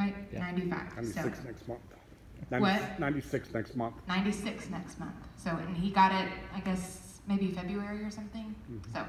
right? Yeah. 95. 96 so. next month. 90, what? 96 next month. 96 next month. So, and he got it, I guess, maybe February or something. Mm -hmm. So.